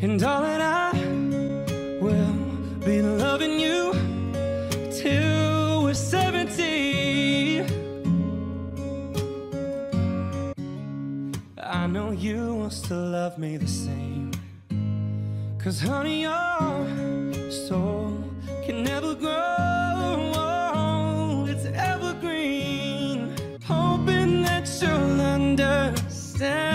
And darling, I will be loving you till we're 70. I know you will still love me the same. Cause honey, your soul can never grow. It's evergreen. Hoping that you'll understand.